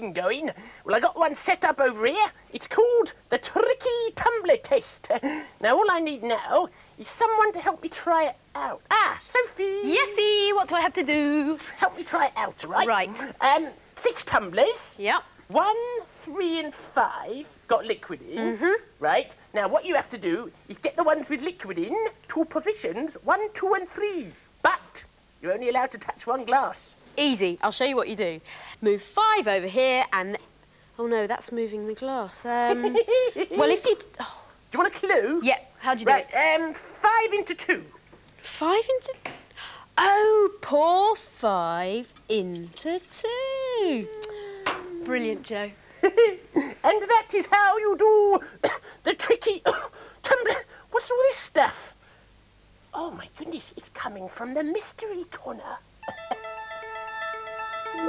going. Well, I got one set up over here. It's called the Tricky Tumbler Test. Now, all I need now is someone to help me try it out. Ah, Sophie. Yesy, what do I have to do? Help me try it out, right? Right. Um, six tumblers. Yep. One, three, and five got liquid in. Mm-hmm. Right. Now, what you have to do is get the ones with liquid in to positions one, two, and three. But you're only allowed to touch one glass. Easy. I'll show you what you do. Move five over here and... Oh, no, that's moving the glass. Um, well, if you... Oh, Do you want a clue? yeah, how'd you do Right. it? Um, five into two. Five into... Oh, pour five into two. Brilliant, Jo. And that is how you do the tricky. What's all this stuff? Oh my goodness, it's coming from the mystery corner.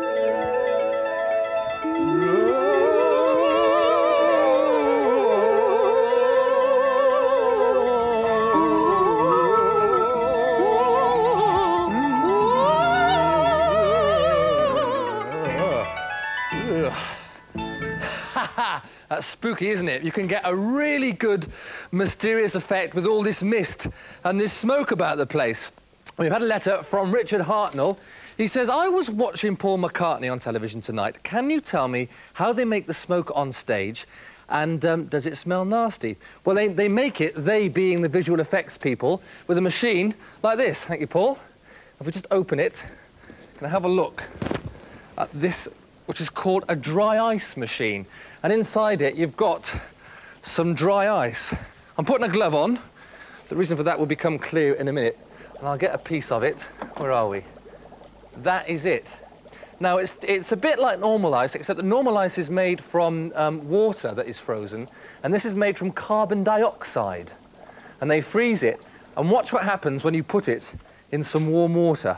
That's spooky, isn't it? You can get a really good mysterious effect with all this mist and this smoke about the place. We've had a letter from Richard Hartnell. He says, I was watching Paul McCartney on television tonight. Can you tell me how they make the smoke on stage? And um, does it smell nasty? Well, they, they make it, they being the visual effects people, with a machine like this. Thank you, Paul. If we just open it, can I have a look at this, which is called a dry ice machine. And inside it, you've got some dry ice. I'm putting a glove on. The reason for that will become clear in a minute. And I'll get a piece of it. Where are we? That is it. Now, it's, it's a bit like normal ice, except that normal ice is made from um, water that is frozen, and this is made from carbon dioxide. And they freeze it, and watch what happens when you put it in some warm water.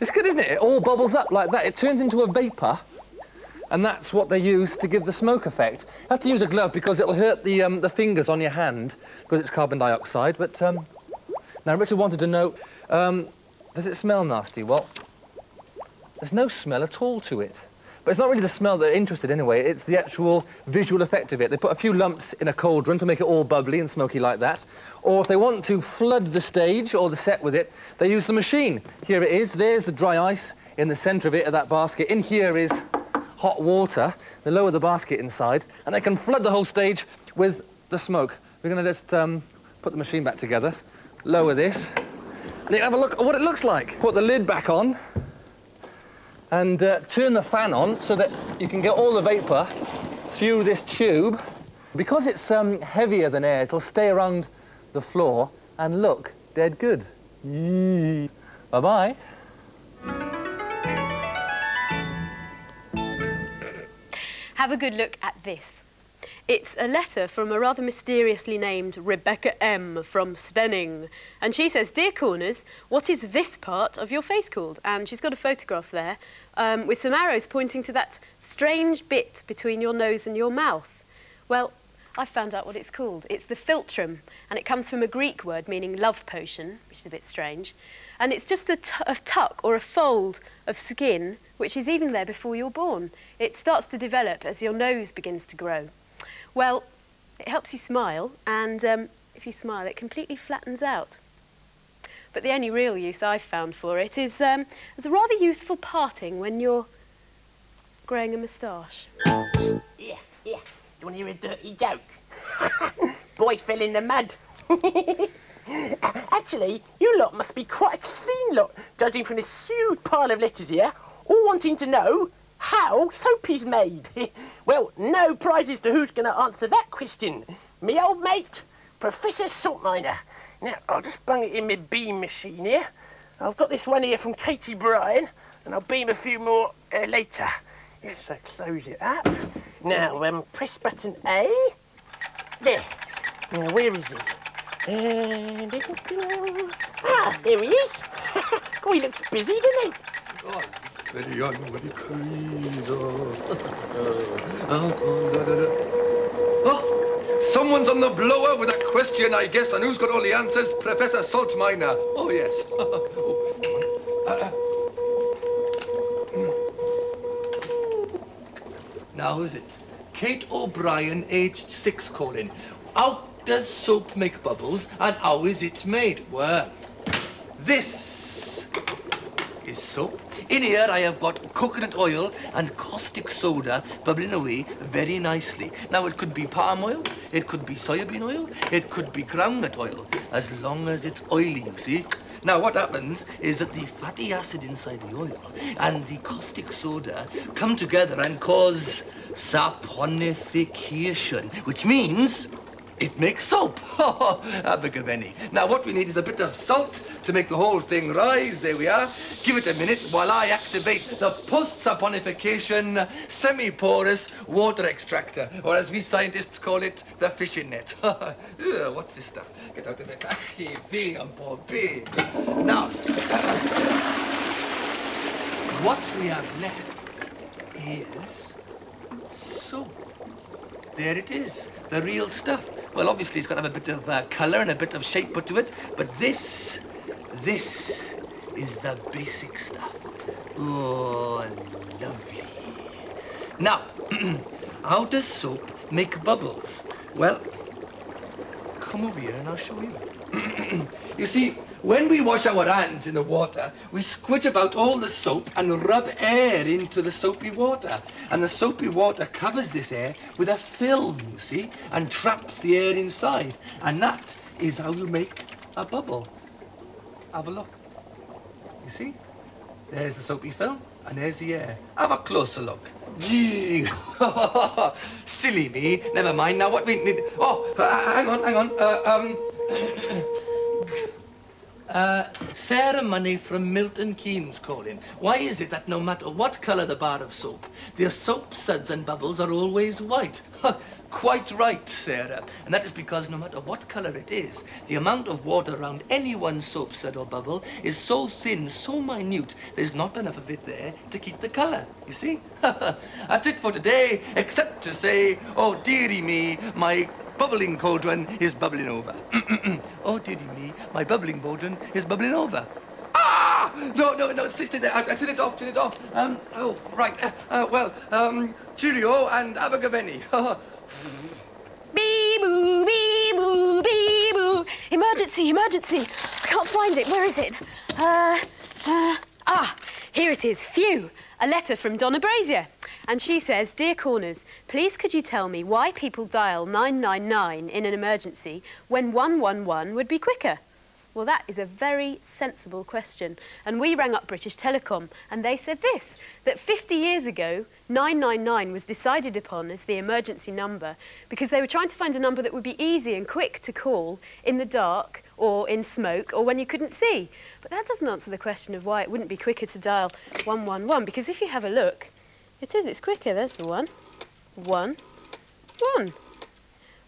It's good, isn't it? It all bubbles up like that. It turns into a vapour, and that's what they use to give the smoke effect. You have to use a glove because it'll hurt the, um, the fingers on your hand because it's carbon dioxide. But um, now, Richard wanted to know, um, does it smell nasty? Well, there's no smell at all to it. But it's not really the smell they're interested in anyway, it's the actual visual effect of it. They put a few lumps in a cauldron to make it all bubbly and smoky like that. Or if they want to flood the stage or the set with it, they use the machine. Here it is, there's the dry ice in the centre of it, of that basket. In here is hot water. They lower the basket inside, and they can flood the whole stage with the smoke. We're going to just um, put the machine back together, lower this, and you have a look at what it looks like. Put the lid back on, and uh, turn the fan on so that you can get all the vapour through this tube. Because it's um, heavier than air, it'll stay around the floor and look dead good. Bye-bye. Have a good look at this. It's a letter from a rather mysteriously named Rebecca M. from Steyning. And she says, Dear Corners, what is this part of your face called? And she's got a photograph there um, with some arrows pointing to that strange bit between your nose and your mouth. Well, I found out what it's called. It's the philtrum, and it comes from a Greek word meaning love potion, which is a bit strange. And it's just a, tuck or a fold of skin which is even there before you're born. It starts to develop as your nose begins to grow. Well, it helps you smile, and um, if you smile, it completely flattens out. But the only real use I've found for it is um, as a rather useful parting when you're growing a moustache. Yeah, yeah. Do you want to hear a dirty joke? Boy fell in the mud. Actually, you lot must be quite a clean lot, judging from this huge pile of letters here, all wanting to know how soap is made. well, no prizes to who's going to answer that question. Me old mate, Professor Saltminer. Now, I'll just bung it in my beam machine here. I've got this one here from Katie Bryan, and I'll beam a few more uh, later. Yes, so close it up. Now, um, press button A. There. Now, where is he? Ah, there he is. oh, he looks busy, doesn't he? Oh, someone's on the blower with a question, I guess, and who's got all the answers? Professor Saltminer. Oh, yes. Oh, uh, uh. Hmm. Now, who's it? Kate O'Brien, aged six, calling. How does soap make bubbles, and how is it made? Well, this is soap. In here I have got coconut oil and caustic soda bubbling away very nicely. Now it could be palm oil, it could be soybean oil, it could be groundnut oil, as long as it's oily, you see. Now what happens is that the fatty acid inside the oil and the caustic soda come together and cause saponification, which means it makes soap. Abergavenny. Now, what we need is a bit of salt to make the whole thing rise. There we are. Give it a minute while I activate the post-saponification semi-porous water extractor, or as we scientists call it, the fishing net. What's this stuff? Get out of it. Ah, now, what we have left is soap. There it is, the real stuff. Well, obviously, it's got to have a bit of uh, colour and a bit of shape put to it, but this, this is the basic stuff. Oh, lovely. Now, how does soap make bubbles? Well, come over here and I'll show you. you see, when we wash our hands in the water, we squidge about all the soap and rub air into the soapy water. And the soapy water covers this air with a film, you see, and traps the air inside. And that is how you make a bubble. Have a look. You see? There's the soapy film, and there's the air. Have a closer look. Gee. Silly me. Never mind. Now what we need... Oh, uh, hang on, hang on. Uh, um... Uh, Sarah Money from Milton Keynes calling. Why is it that no matter what colour the bar of soap, the soap suds and bubbles are always white? Quite right, Sarah. And that is because no matter what colour it is, the amount of water around any one soap sud or bubble is so thin, so minute, there's not enough of it there to keep the colour. You see? That's it for today, except to say, oh dearie me, my bubbling cauldron is bubbling over. oh, dearie me, my bubbling cauldron is bubbling over. Ah! No, no, no, stay, stay there. I, I turn it off, turn it off. Um, oh, right. Uh, uh, well, um, cheerio and Abergavenny. Bee boo, bee boo, bee boo. Emergency, emergency. I can't find it. Where is it? Uh, uh, ah, here it is. Phew. A letter from Donna Brazier. And she says, Dear Corners, please could you tell me why people dial 999 in an emergency when 111 would be quicker? Well, that is a very sensible question. And we rang up British Telecom and they said this, that 50 years ago, 999 was decided upon as the emergency number because they were trying to find a number that would be easy and quick to call in the dark or in smoke or when you couldn't see. But that doesn't answer the question of why it wouldn't be quicker to dial 111 because if you have a look, it is, it's quicker. There's the one. One. One.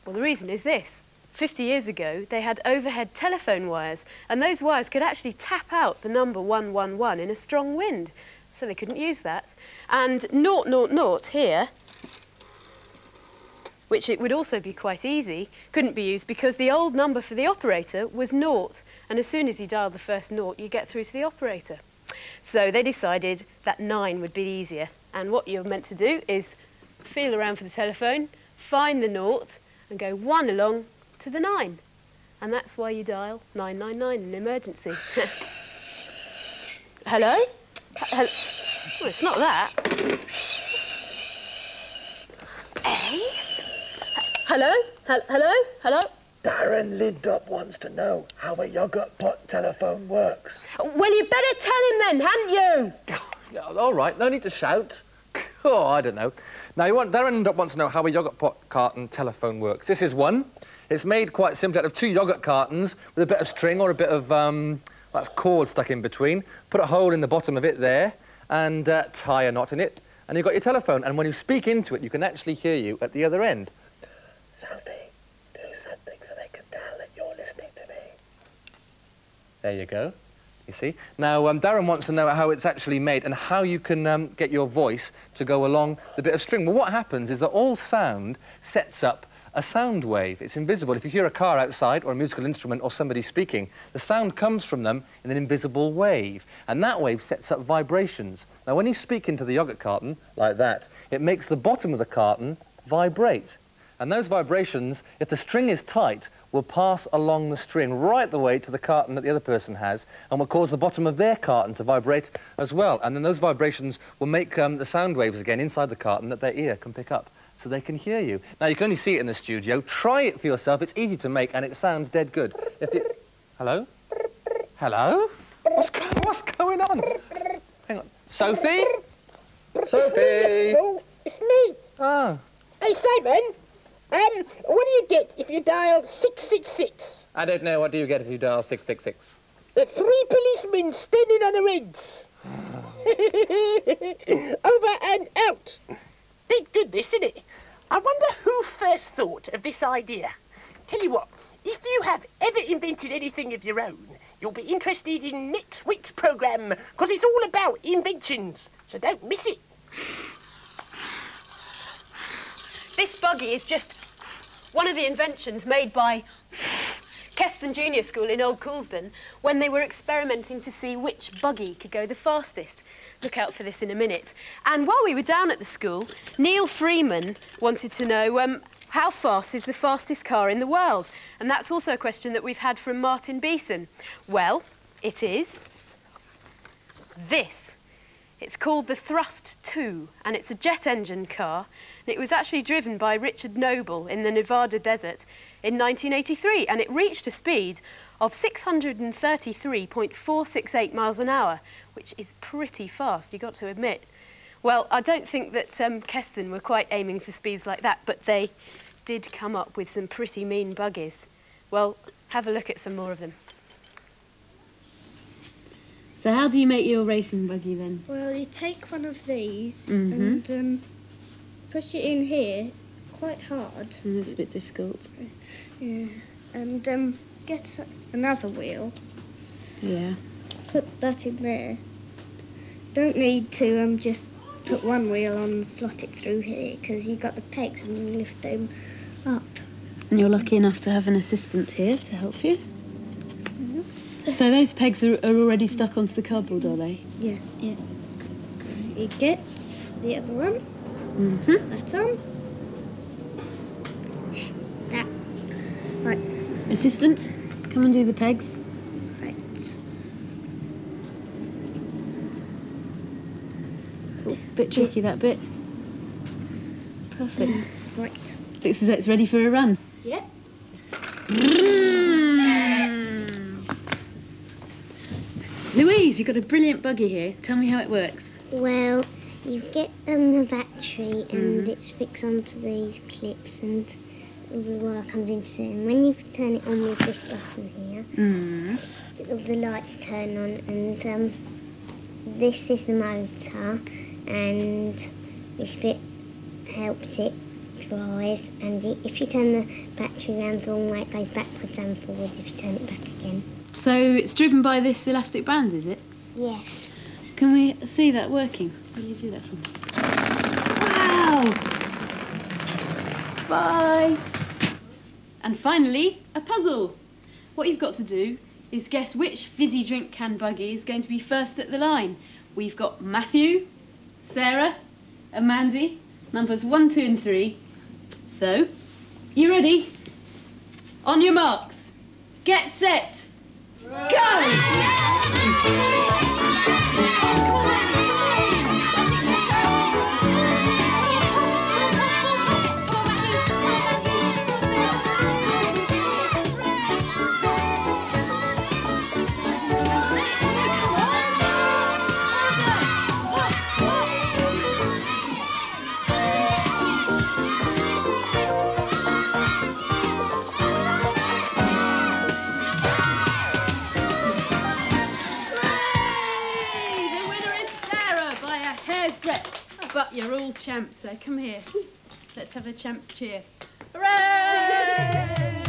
Well, the reason is this. 50 years ago, they had overhead telephone wires, and those wires could actually tap out the number 111 in a strong wind. So they couldn't use that. And 000 here, which it would also be quite easy, couldn't be used because the old number for the operator was naught. And as soon as you dial the first naught, you get through to the operator. So they decided that nine would be easier. And what you're meant to do is feel around for the telephone, find the naught, and go one along to the nine. And that's why you dial 999 in emergency. Hello? H- well, it's not that. Eh? Hello? Hel- hello? Hello? Darren Lindop wants to know how a yogurt pot telephone works. Well, you better tell him then, hadn't you? All right, no need to shout. Oh, I don't know. Now, you want, Darren wants to know how a yogurt pot carton telephone works. This is one. It's made quite simply out of two yogurt cartons with a bit of string or a bit of um, that's cord stuck in between. Put a hole in the bottom of it there and uh, tie a knot in it, and you've got your telephone. And when you speak into it, you can actually hear you at the other end. Sophie, do something so they can tell that you're listening to me. There you go. You see? Now, um, Darren wants to know how it's actually made and how you can um, get your voice to go along the bit of string. Well, what happens is that all sound sets up a sound wave. It's invisible. If you hear a car outside or a musical instrument or somebody speaking, the sound comes from them in an invisible wave. And that wave sets up vibrations. Now, when you speak into the yogurt carton, like that, it makes the bottom of the carton vibrate. And those vibrations, if the string is tight, will pass along the string right the way to the carton that the other person has and will cause the bottom of their carton to vibrate as well. And then those vibrations will make um, the sound waves again inside the carton that their ear can pick up so they can hear you. Now, you can only see it in the studio. Try it for yourself. It's easy to make and it sounds dead good. If you... Hello? Hello? What's, go what's going on? Hang on. Sophie? Sophie? It's me. Oh. Hey, Simon. Um, what do you get if you dial 666? I don't know. What do you get if you dial 666? Uh, three policemen standing on the heads. Over and out. Big good, this, isn't it? I wonder who first thought of this idea. Tell you what, if you have ever invented anything of your own, you'll be interested in next week's programme, because it's all about inventions. So don't miss it. This buggy is just one of the inventions made by Keston Junior School in Old Coulsdon when they were experimenting to see which buggy could go the fastest. Look out for this in a minute. And while we were down at the school, Neil Freeman wanted to know um, how fast is the fastest car in the world? And that's also a question that we've had from Martin Beeson. Well, it is this. It's called the Thrust 2 and it's a jet engine car. And it was actually driven by Richard Noble in the Nevada desert in 1983 and it reached a speed of 633.468 miles an hour, which is pretty fast, you've got to admit. Well, I don't think that um, Keston were quite aiming for speeds like that, but they did come up with some pretty mean buggies. Well, have a look at some more of them. So how do you make your racing buggy then? Well, you take one of these Mhm. and um, push it in here quite hard. It's a bit difficult. Yeah. And um, get another wheel, Yeah. put that in there. Don't need to um, just put one wheel on and slot it through here because you got the pegs and you lift them up. And you're lucky enough to have an assistant here to help you. So those pegs are, are already stuck onto the cardboard, are they? Yeah. Yeah. You get the other one. Mm-hmm. That on. That. Right. Assistant, come and do the pegs. Right. Oh, bit tricky that bit. Perfect. Right. Looks as though it's ready for a run. Yeah. Louise, you've got a brilliant buggy here. Tell me how it works. Well, you get um, the battery and it sticks onto these clips and all the wire comes into it. And when you turn it on with this button here, Mm. all the lights turn on and um, this is the motor and this bit helps it drive and i if you turn the battery around the wrong way it goes backwards and forwards if you turn it back again. So it's driven by this elastic band, is it? Yes. Can we see that working? Will you do that for me? Wow! Bye! And finally, a puzzle. What you've got to do is guess which fizzy drink can buggy is going to be first at the line. We've got Matthew, Sarah, and Mandy, numbers one, two, and three. So, you ready? On your marks, get set, go! champs there. Come here. Let's have a champs cheer. Hooray!